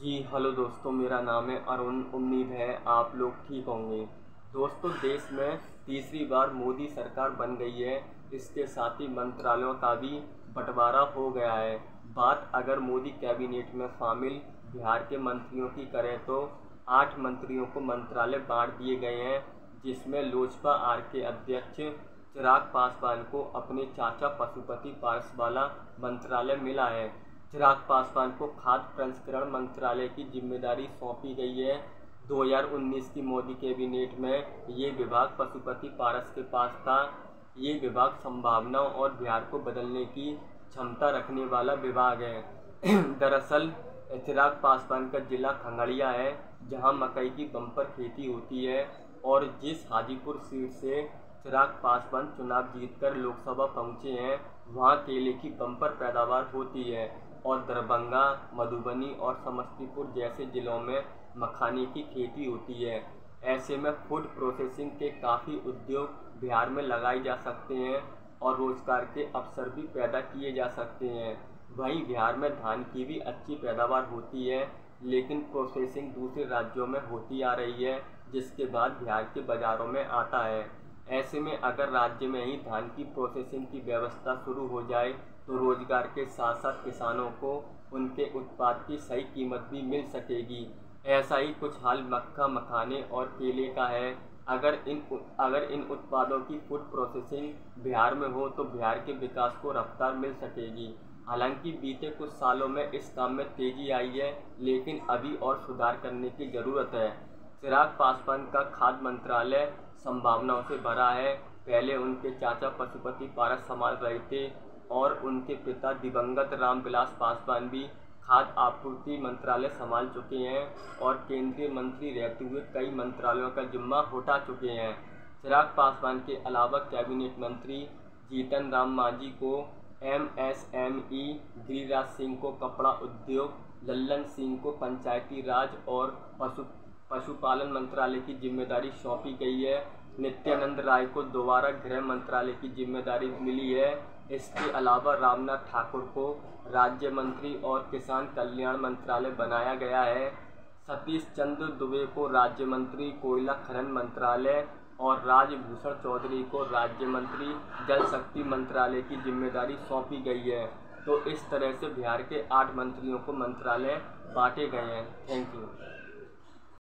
जी, hello दोस्तों, मेरा नाम है अरुण। उम्मीद है आप लोग ठीक होंगे। दोस्तों, देश में तीसरी बार मोदी सरकार बन गई है। इसके साथ ही मंत्रालयों का भी बंटवारा हो गया है। बात अगर मोदी कैबिनेट में शामिल बिहार के मंत्रियों की करें तो आठ मंत्रियों को मंत्रालय बांट दिए गए हैं, जिसमें लोजपा आर के अध्यक्ष चिराग पासवान को अपने चाचा पशुपति पारसवाला मंत्रालय मिला है। चिराग पासवान को खाद्य प्रसंस्करण मंत्रालय की ज़िम्मेदारी सौंपी गई है। 2019 की मोदी कैबिनेट में ये विभाग पशुपति पारस के पास था। ये विभाग संभावनाओं और बिहार को बदलने की क्षमता रखने वाला विभाग है। दरअसल, चिराग पासवान का जिला खंगड़िया है, जहाँ मकई की बम्पर खेती होती है और जिस हाजीपुर सीट से चिराग पासवान चुनाव जीतकर लोकसभा पहुँचे हैं। वहाँ केले की बम्पर पैदावार होती है और दरभंगा, मधुबनी और समस्तीपुर जैसे ज़िलों में मखाने की खेती होती है। ऐसे में फ़ूड प्रोसेसिंग के काफ़ी उद्योग बिहार में लगाए जा सकते हैं और रोज़गार के अवसर भी पैदा किए जा सकते हैं। वहीं बिहार में धान की भी अच्छी पैदावार होती है, लेकिन प्रोसेसिंग दूसरे राज्यों में होती आ रही है, जिसके बाद बिहार के बाज़ारों में आता है। ऐसे में अगर राज्य में ही धान की प्रोसेसिंग की व्यवस्था शुरू हो जाए तो रोज़गार के साथ साथ किसानों को उनके उत्पाद की सही कीमत भी मिल सकेगी। ऐसा ही कुछ हाल मक्का मखाने और केले का है। अगर इन अगर इन उत्पादों की फ़ूड प्रोसेसिंग बिहार में हो तो बिहार के विकास को रफ्तार मिल सकेगी। हालाँकि बीते कुछ सालों में इस काम में तेज़ी आई है, लेकिन अभी और सुधार करने की ज़रूरत है। चिराग पासवान का खाद्य मंत्रालय संभावनाओं से भरा है। पहले उनके चाचा पशुपति पारस संभाल रहे थे और उनके पिता दिवंगत रामविलास पासवान भी खाद्य आपूर्ति मंत्रालय संभाल चुके हैं और केंद्रीय मंत्री रहते हुए कई मंत्रालयों का जिम्मा उठा चुके हैं। चिराग पासवान के अलावा कैबिनेट मंत्री जीतन राम मांझी को M S M E Giriraj Singh को कपड़ा उद्योग, लल्लन सिंह को पंचायती राज और पशु पशुपालन मंत्रालय की ज़िम्मेदारी सौंपी गई है। नित्यानंद राय को दोबारा गृह मंत्रालय की ज़िम्मेदारी मिली है। इसके अलावा रामनाथ ठाकुर को राज्य मंत्री और किसान कल्याण मंत्रालय बनाया गया है। सतीश चंद्र दुबे को राज्य मंत्री, कोयला खनन मंत्रालय और राजभूषण चौधरी को राज्य मंत्री, जल शक्ति मंत्रालय की ज़िम्मेदारी सौंपी गई है। तो इस तरह से बिहार के आठ मंत्रियों को मंत्रालय बांटे गए हैं। Thank you.